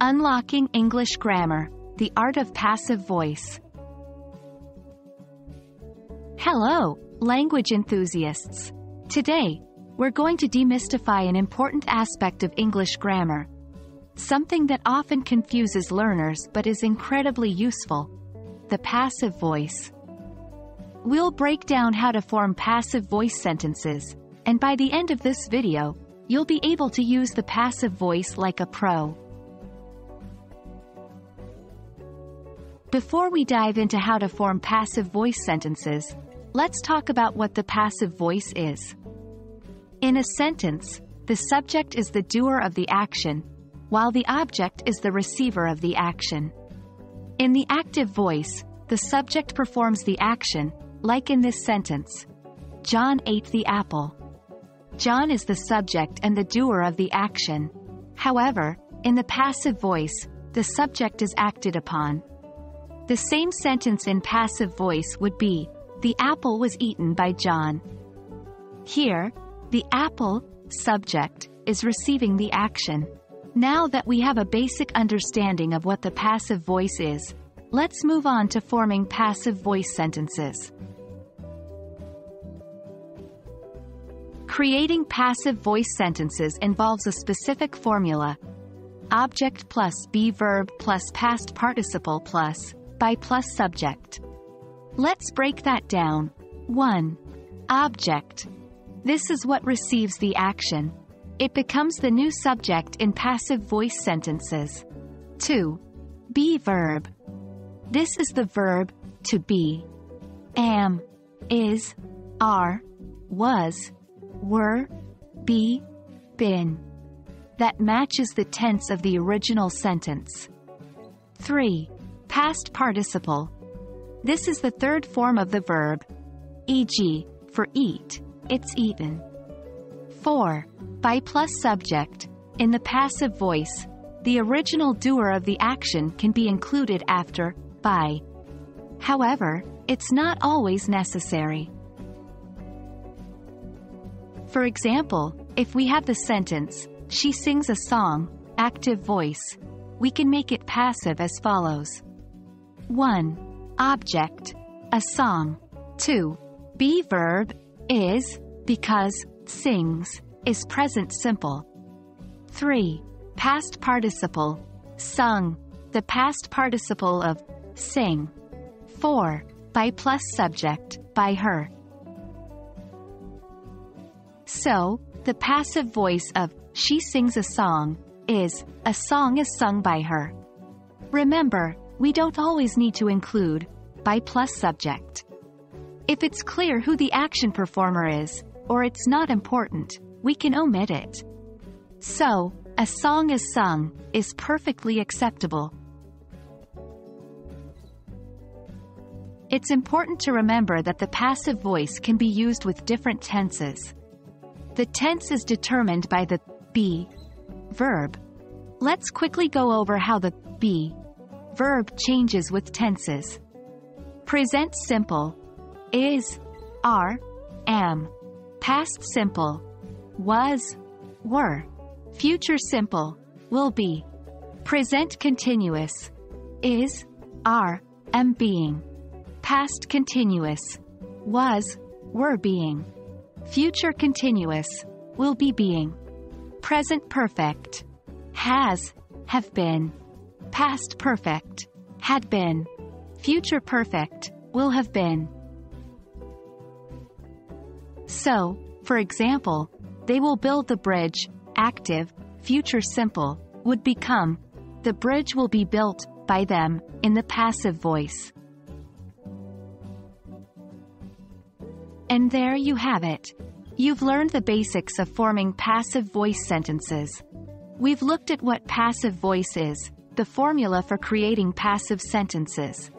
Unlocking English Grammar, the art of passive voice. Hello, language enthusiasts. Today, we're going to demystify an important aspect of English grammar. Something that often confuses learners but is incredibly useful. The passive voice. We'll break down how to form passive voice sentences, and by the end of this video, you'll be able to use the passive voice like a pro. Before we dive into how to form passive voice sentences, let's talk about what the passive voice is. In a sentence, the subject is the doer of the action, while the object is the receiver of the action. In the active voice, the subject performs the action, like in this sentence. John ate the apple. John is the subject and the doer of the action. However, in the passive voice, the subject is acted upon. The same sentence in passive voice would be, the apple was eaten by John. Here, the apple, subject, is receiving the action. Now that we have a basic understanding of what the passive voice is, let's move on to forming passive voice sentences. Creating passive voice sentences involves a specific formula. Object plus be verb plus past participle plus by plus subject. Let's break that down. 1. Object. This is what receives the action. It becomes the new subject in passive voice sentences. 2. Be verb. This is the verb, to be. Am, is, are, was, were, be, been. That matches the tense of the original sentence. 3. Past participle. This is the third form of the verb. E.g., for eat, it's eaten. 4. By plus subject. In the passive voice, the original doer of the action can be included after by. However, it's not always necessary. For example, if we have the sentence, she sings a song, active voice, we can make it passive as follows. 1. Object. A song. 2. Be verb. Is, because, sings, is present simple. 3. Past participle. Sung. The past participle of sing. 4. By plus subject, by her. So, the passive voice of she sings a song is a song is sung by her. Remember, we don't always need to include by plus subject. If it's clear who the action performer is, or it's not important, we can omit it. So, a song is sung is perfectly acceptable. It's important to remember that the passive voice can be used with different tenses. The tense is determined by the be verb. Let's quickly go over how the be verb changes with tenses. Present simple is, are, am. Past simple was, were. Future simple will be. Present continuous is, are, am being. Past continuous was, were being. Future continuous will be being. Present perfect has, have been. Past perfect had been. Future perfect will have been. So, for example, they will build the bridge, active, future simple, would become, the bridge will be built, by them, in the passive voice. And there you have it. You've learned the basics of forming passive voice sentences. We've looked at what passive voice is, the formula for creating passive sentences.